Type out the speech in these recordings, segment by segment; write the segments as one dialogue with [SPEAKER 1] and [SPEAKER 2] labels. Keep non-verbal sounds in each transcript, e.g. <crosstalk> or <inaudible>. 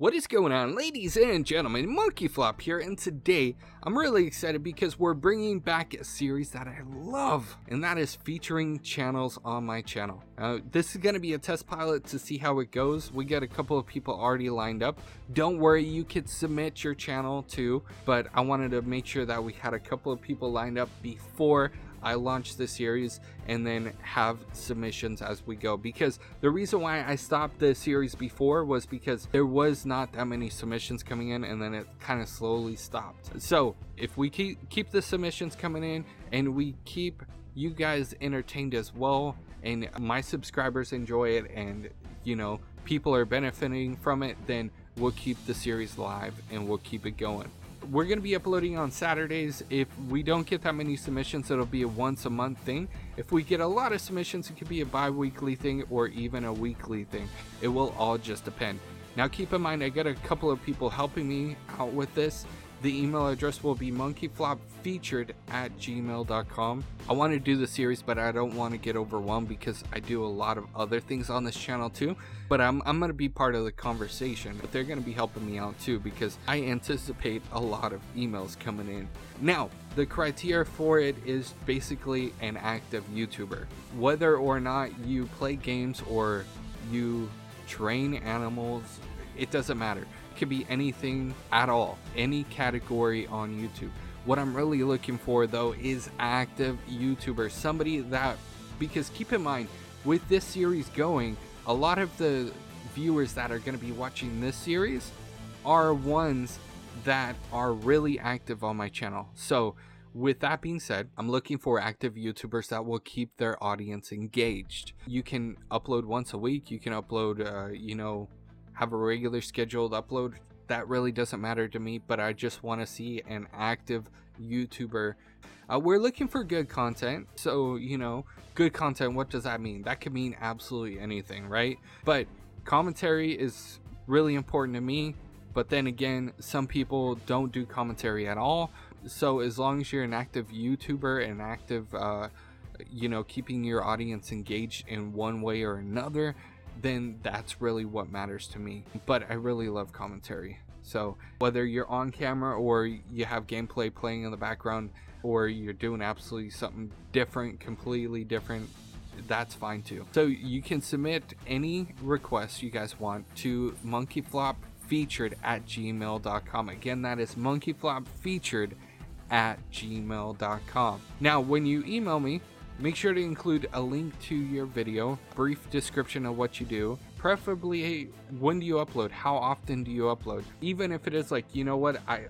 [SPEAKER 1] What is going on, ladies and gentlemen? Monkey Flop here, and today I'm really excited because we're bringing back a series that I love, and that is featuring channels on my channel. Uh, this is going to be a test pilot to see how it goes. We got a couple of people already lined up. Don't worry, you could submit your channel too, but I wanted to make sure that we had a couple of people lined up before I launch the series and then have submissions as we go because the reason why I stopped the series before was because there was not that many submissions coming in and then it kind of slowly stopped. So if we keep keep the submissions coming in and we keep you guys entertained as well and my subscribers enjoy it and you know people are benefiting from it then we'll keep the series live and we'll keep it going we're going to be uploading on Saturdays. If we don't get that many submissions, it'll be a once a month thing. If we get a lot of submissions, it could be a bi weekly thing or even a weekly thing. It will all just depend. Now, keep in mind, I got a couple of people helping me out with this. The email address will be monkeyflopfeatured at gmail.com. I want to do the series, but I don't want to get overwhelmed because I do a lot of other things on this channel too. But I'm, I'm going to be part of the conversation, but they're going to be helping me out too because I anticipate a lot of emails coming in. Now, the criteria for it is basically an active YouTuber. Whether or not you play games or you train animals, it doesn't matter could be anything at all, any category on YouTube. What I'm really looking for though is active YouTubers, somebody that, because keep in mind, with this series going, a lot of the viewers that are going to be watching this series are ones that are really active on my channel. So, with that being said, I'm looking for active YouTubers that will keep their audience engaged. You can upload once a week, you can upload, uh, you know, have a regular scheduled upload, that really doesn't matter to me, but I just want to see an active YouTuber. Uh, we're looking for good content, so you know, good content, what does that mean? That could mean absolutely anything, right? But commentary is really important to me, but then again, some people don't do commentary at all. So as long as you're an active YouTuber and active, uh, you know, keeping your audience engaged in one way or another, then that's really what matters to me. But I really love commentary. So whether you're on camera or you have gameplay playing in the background or you're doing absolutely something different, completely different, that's fine too. So you can submit any requests you guys want to monkeyflopfeatured at gmail.com. Again, that is monkeyflopfeatured at gmail.com. Now, when you email me, Make sure to include a link to your video, brief description of what you do, preferably when do you upload, how often do you upload. Even if it is like, you know what, I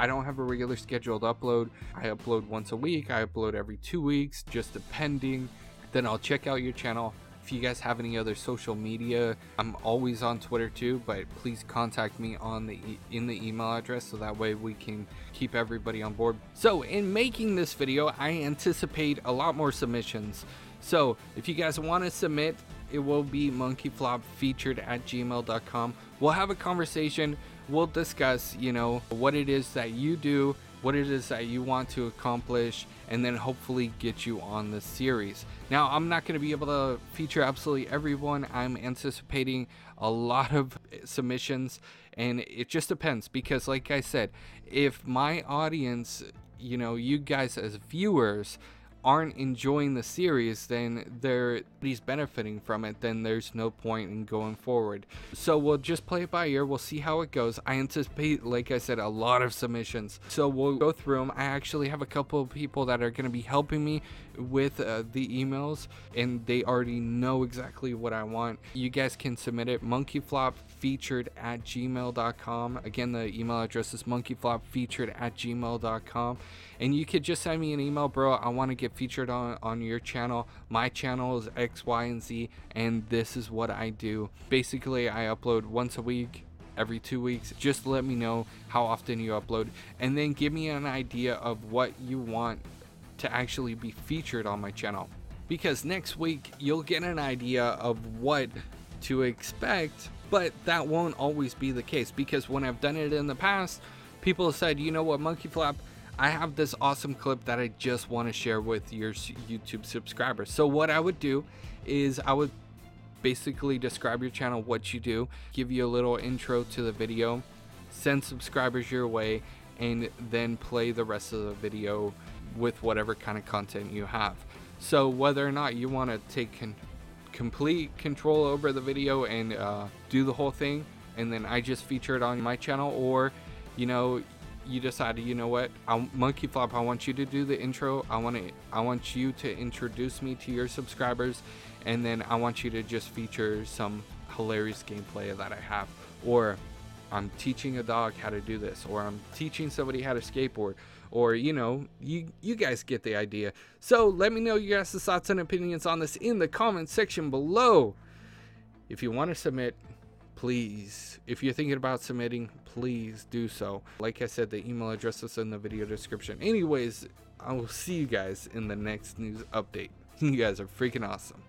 [SPEAKER 1] I don't have a regular scheduled upload. I upload once a week, I upload every 2 weeks, just depending. Then I'll check out your channel if you guys have any other social media, I'm always on Twitter too, but please contact me on the in the email address so that way we can keep everybody on board. So, in making this video, I anticipate a lot more submissions. So, if you guys want to submit, it will be monkeyflopfeatured at gmail.com. We'll have a conversation. We'll discuss, you know, what it is that you do what it is that you want to accomplish, and then hopefully get you on the series. Now, I'm not going to be able to feature absolutely everyone. I'm anticipating a lot of submissions, and it just depends because, like I said, if my audience, you know, you guys as viewers, aren't enjoying the series, then they're he's benefiting from it, then there's no point in going forward. So we'll just play it by ear. We'll see how it goes. I anticipate, like I said, a lot of submissions. So we'll go through them. I actually have a couple of people that are going to be helping me with uh, the emails, and they already know exactly what I want. You guys can submit it monkeyflopfeatured at gmail.com. Again, the email address is monkeyflopfeatured at gmail.com. And you could just send me an email, bro. I want to get featured on, on your channel. My channel is X, Y, and Z, and this is what I do. Basically, I upload once a week every two weeks. Just let me know how often you upload and then give me an idea of what you want to actually be featured on my channel. Because next week you'll get an idea of what to expect, but that won't always be the case because when I've done it in the past, people said, you know what, Monkey Flop, I have this awesome clip that I just want to share with your YouTube subscribers. So what I would do is I would basically describe your channel, what you do, give you a little intro to the video, send subscribers your way, and then play the rest of the video with whatever kind of content you have. So whether or not you want to take con- complete control over the video and uh, do the whole thing, and then I just feature it on my channel, or you know you decided, you know what, I, Monkey Flop, I want you to do the intro. I want to, I want you to introduce me to your subscribers, and then I want you to just feature some hilarious gameplay that I have, or I'm teaching a dog how to do this, or I'm teaching somebody how to skateboard, or you know, you you guys get the idea. So let me know you guys' thoughts and opinions on this in the comment section below. If you want to submit, please, if you're thinking about submitting, please do so. Like I said, the email address is in the video description. Anyways, I will see you guys in the next news update. <laughs> You guys are freaking awesome.